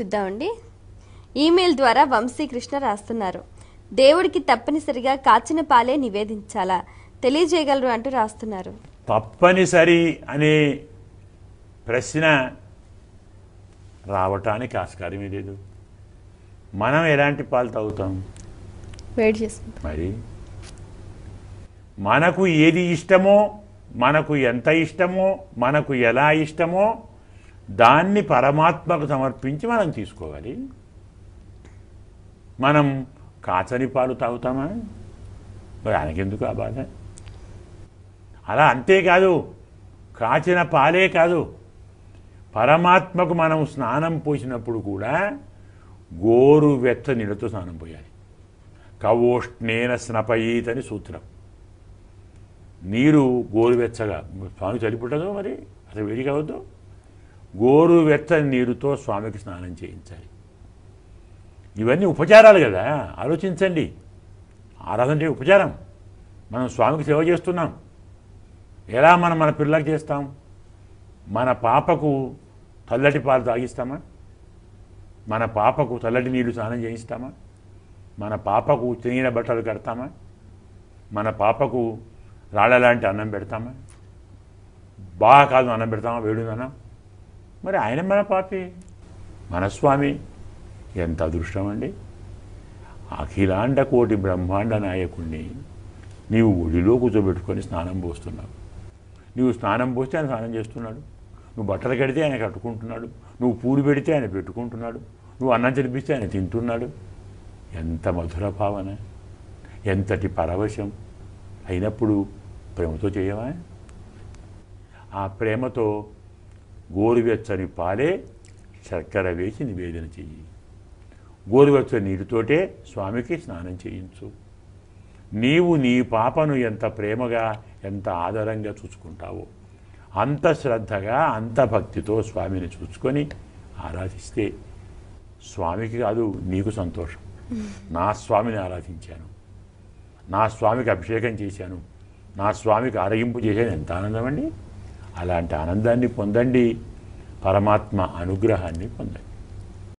చూద్దామండి. ఈమెయిల్ ద్వారా వంశీకృష్ణ రాస్తున్నారు. దేవుడికి తప్పనిసరిగా కాచిన పాలే నివేదించాలా? తెలియజేయగలరు అంటూ రాస్తున్నారు. తప్పనిసరి అనే ప్రశ్న రావటానికి ఆస్కారమే లేదు. మనం ఎలాంటి పాలు తాగుతాం? చేసుకుంటాం మరి? మనకు ఏది ఇష్టమో మనకు ఎంత ఇష్టమో మనకు ఎలా ఇష్టమో దాన్ని పరమాత్మకు సమర్పించి మనం తీసుకోవాలి. మనం కాచని పాలు తాగుతామా? మరి ఆయనకెందుకు ఆ బాధ? అలా అంతేకాదు కాచిన పాలే కాదు. పరమాత్మకు మనం స్నానం పోసినప్పుడు కూడా గోరు వెచ్చ నీళ్ళతో స్నానం పోయాలి. కవోష్ణేన స్నపయీత్ అని సూత్రం. నీరు గోరువెచ్చగా స్వామి చలిపుట్టదు మరి? అసలు వేడి కావద్దు గోరువెచ్చని నీరుతో స్వామికి స్నానం చేయించాలి. ఇవన్నీ ఉపచారాలు కదా ఆలోచించండి. ఆరాధన అంటే ఉపచారం. మనం స్వామికి సేవ చేస్తున్నాం. ఎలా మనం మన పిల్లలకు చేస్తాం? మన పాపకు చల్లటి పాలు తాగిస్తామా? మన పాపకు చల్లటి నీళ్ళు స్నానం చేయిస్తామా? మన పాపకు చినిగిన బట్టలు కడతామా? మన పాపకు రాళ్ళ లాంటి అన్నం పెడతామా? బాగా కాదు అన్నం పెడతామా? వేడుదనం మరి ఆయన మన పాపి. మన స్వామి ఎంత అదృష్టం అండి అఖిలాండ కోటి బ్రహ్మాండ నాయకుణ్ణి నీవు ఒడిలో కూర్చోబెట్టుకొని స్నానం పోస్తున్నావు. నువ్వు స్నానం పోస్తే ఆయన స్నానం చేస్తున్నాడు. నువ్వు బట్టలు కడితే ఆయన కట్టుకుంటున్నాడు. నువ్వు పూలు పెడితే ఆయన పెట్టుకుంటున్నాడు. నువ్వు అన్నం తినిపిస్తే ఆయన తింటున్నాడు. ఎంత మధుర భావన. ఎంతటి పరవశం. అయినప్పుడు ప్రేమతో చేయవా? ఆ ప్రేమతో గోరువెచ్చని పాలే శర్కర వేసి నివేదన చెయ్యి. గోరువెచ్చని నీటితోటే స్వామికి స్నానం చేయించు. నీవు నీ పాపను ఎంత ప్రేమగా ఎంత ఆదరంగా చూసుకుంటావో అంత శ్రద్ధగా అంత భక్తితో స్వామిని చూసుకొని ఆరాధిస్తే స్వామికి కాదు నీకు సంతోషం. నా స్వామిని ఆరాధించాను. నా స్వామికి అభిషేకం చేశాను. నా స్వామికి ఆరగింపు చేశాను. ఎంత ఆనందం అండి అలాంటి ఆనందాన్ని పొందండి. పరమాత్మ అనుగ్రహాన్ని పొందండి.